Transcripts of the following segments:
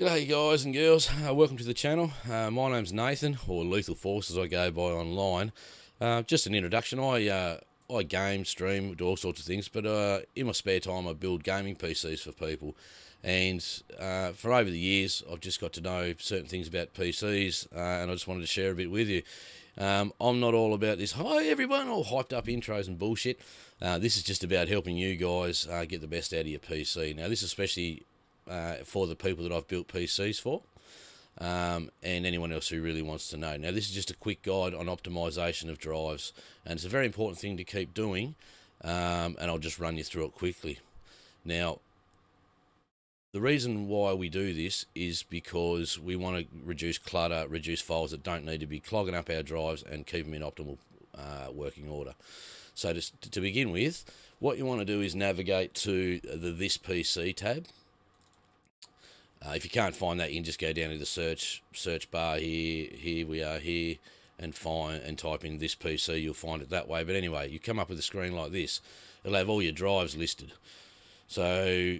G'day guys and girls, uh, welcome to the channel. Uh, my name's Nathan, or Lethal Force as I go by online. Uh, just an introduction, I uh, I game, stream, do all sorts of things, but uh, in my spare time I build gaming PCs for people. And uh, for over the years I've just got to know certain things about PCs and I just wanted to share a bit with you. Um, I'm not all about this, hi everyone, all hyped up intros and bullshit. this is just about helping you guys get the best out of your PC. Now this is especially uh, for the people that I've built PCs for. Um, and anyone else who really wants to know. Now, this is just a quick guide on optimization of drives, and it's a very important thing to keep doing, um, and I'll just run you through it quickly. Now, the reason why we do this is because we want to reduce clutter, reduce files that don't need to be clogging up our drives, and keep them in optimal uh, working order. So, to, to begin with, what you want to do is navigate to the This PC tab uh, if you can't find that, you can just go down to the search search bar here. Here we are here, and find and type in this PC. You'll find it that way. But anyway, you come up with a screen like this. It'll have all your drives listed. So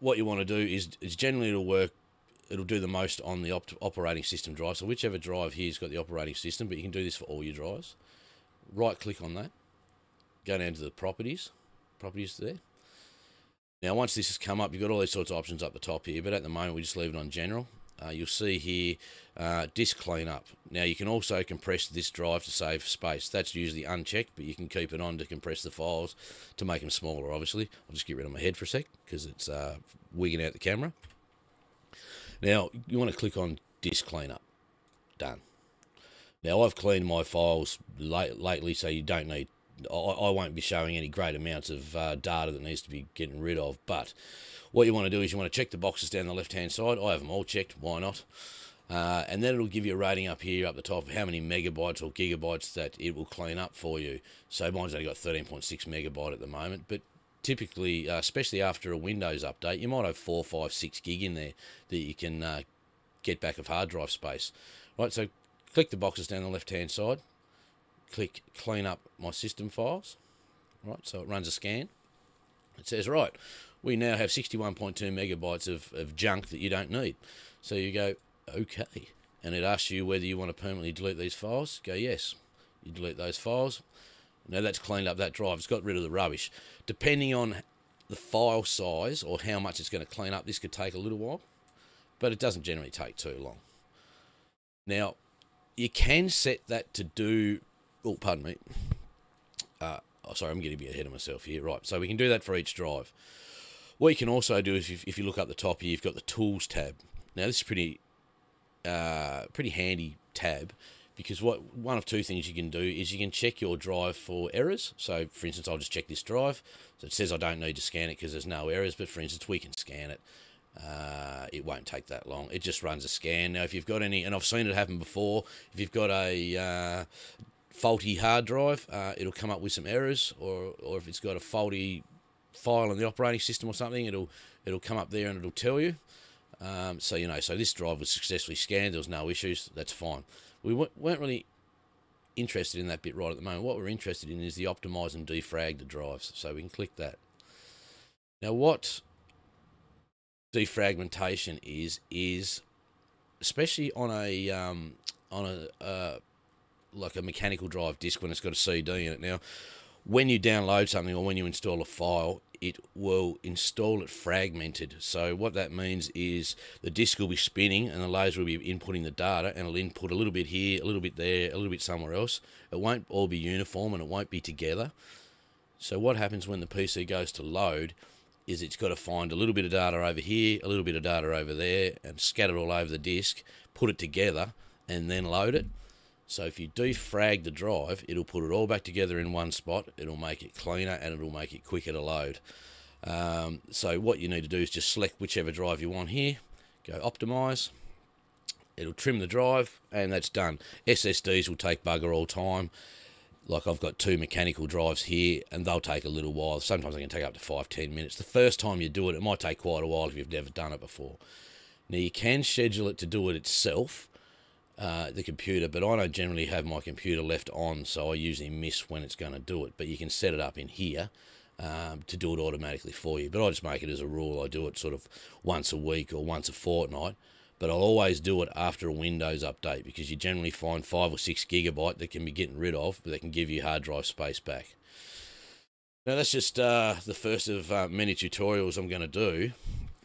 what you want to do is, is generally it'll work. It'll do the most on the op operating system drive. So whichever drive here's got the operating system, but you can do this for all your drives. Right click on that. Go down to the properties. Properties there now, once this has come up, you've got all these sorts of options up the top here, but at the moment we just leave it on general. Uh, you'll see here uh, disk cleanup. Now you can also compress this drive to save space. That's usually unchecked, but you can keep it on to compress the files to make them smaller, obviously. I'll just get rid of my head for a sec because it's uh, wigging out the camera. Now you want to click on disk cleanup. Done. Now I've cleaned my files late, lately, so you don't need I, I won't be showing any great amounts of uh, data that needs to be getting rid of. But what you want to do is you want to check the boxes down the left hand side. I have them all checked. Why not? Uh, and then it'll give you a rating up here up the top of how many megabytes or gigabytes that it will clean up for you. So mine's only got 13.6 megabyte at the moment, but typically, uh, especially after a Windows update, you might have four, five, six gig in there that you can uh, get back of hard drive space. Right, so click the boxes down the left hand side, click clean up my system files. Right, so it runs a scan. It says, right, we now have 61.2 megabytes of, of junk that you don't need. So you go, okay. And it asks you whether you want to permanently delete these files. Go, yes. You delete those files. Now that's cleaned up that drive. It's got rid of the rubbish. Depending on the file size or how much it's going to clean up, this could take a little while. But it doesn't generally take too long. Now, you can set that to do oh, pardon me. Uh, oh, sorry, I'm getting a bit ahead of myself here. Right, so we can do that for each drive. What you can also do is if, you look up the top here, you've got the Tools tab. Now, this is pretty, uh, pretty handy tab because what one of two things you can do is you can check your drive for errors. So, for instance, I'll just check this drive. So it says I don't need to scan it because there's no errors, but for instance, we can scan it. Uh, it won't take that long. It just runs a scan. Now, if you've got any, and I've seen it happen before, if you've got a uh, faulty hard drive, uh, it'll come up with some errors, or or if it's got a faulty file in the operating system or something, it'll it'll come up there and it'll tell you. Um, so you know, so this drive was successfully scanned. There was no issues. That's fine. We weren't really interested in that bit right at the moment. What we're interested in is the optimize and defrag the drives. So we can click that. Now, what defragmentation is is especially on a um, on a uh, like a mechanical drive disk when it's got a CD in it. Now, when you download something or when you install a file, it will install it fragmented. So what that means is the disk will be spinning and the laser will be inputting the data and it'll input a little bit here, a little bit there, a little bit somewhere else. It won't all be uniform and it won't be together. So what happens when the PC goes to load is it's got to find a little bit of data over here, a little bit of data over there and scatter all over the disk, put it together and then load it. So if you defrag the drive, it'll put it all back together in one spot. It'll make it cleaner and it'll make it quicker to load. Um, so what you need to do is just select whichever drive you want here, go optimize. It'll trim the drive and that's done. SSDs will take bugger all time. Like I've got two mechanical drives here and they'll take a little while. Sometimes they can take up to five, ten minutes. The first time you do it, it might take quite a while if you've never done it before. Now you can schedule it to do it itself uh, the computer, but I don't generally have my computer left on, so I usually miss when it's going to do it. But you can set it up in here, um, to do it automatically for you. But I just make it as a rule. I do it sort of once a week or once a fortnight. But I'll always do it after a Windows update because you generally find five or six gigabyte that can be getting rid of, but that can give you hard drive space back. Now that's just uh, the first of uh, many tutorials I'm going to do.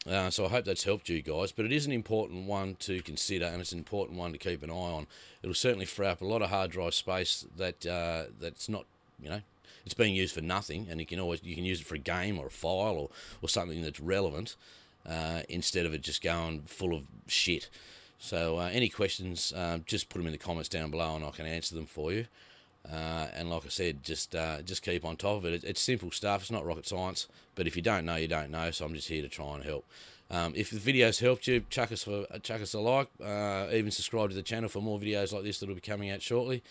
Uh, so I hope that's helped you guys, but it is an important one to consider, and it's an important one to keep an eye on. It'll certainly free up a lot of hard drive space that uh, that's not, you know, it's being used for nothing, and you can always you can use it for a game or a file or, or something that's relevant uh, instead of it just going full of shit. So uh, any questions, uh, just put them in the comments down below, and I can answer them for you. Uh, and like I said, just uh, just keep on top of it. it. It's simple stuff. It's not rocket science. But if you don't know, you don't know. So I'm just here to try and help. Um, if the video's helped you, chuck us for chuck us a like. Uh, even subscribe to the channel for more videos like this that will be coming out shortly.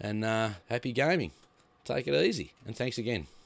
And happy gaming. Take it easy. And thanks again.